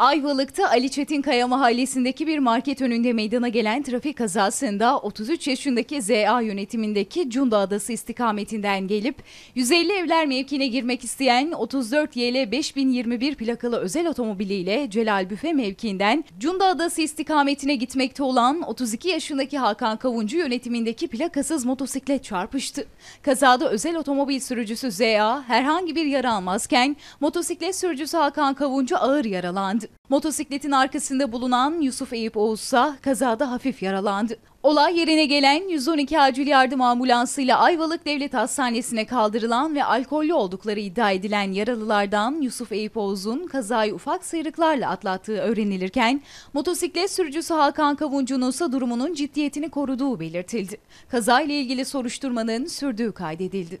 Ayvalık'ta Ali Çetinkaya mahallesindeki bir market önünde meydana gelen trafik kazasında 33 yaşındaki ZA yönetimindeki Cunda Adası istikametinden gelip 150 evler mevkine girmek isteyen 34 YL 5021 plakalı özel otomobiliyle Celal Büfe mevkiinden Cunda Adası istikametine gitmekte olan 32 yaşındaki Hakan Kavuncu yönetimindeki plakasız motosiklet çarpıştı. Kazada özel otomobil sürücüsü ZA herhangi bir yara almazken motosiklet sürücüsü Hakan Kavuncu ağır yaralandı. Motosikletin arkasında bulunan Yusuf Eyüp Oğuzsa kazada hafif yaralandı. Olay yerine gelen 112 acil yardım ambulansıyla Ayvalık Devlet Hastanesi'ne kaldırılan ve alkollü oldukları iddia edilen yaralılardan Yusuf Eyüp Oğuz'un kazayı ufak sıyrıklarla atlattığı öğrenilirken motosiklet sürücüsü Hakan Kavuncu'nun ise durumunun ciddiyetini koruduğu belirtildi. Kazayla ilgili soruşturmanın sürdüğü kaydedildi.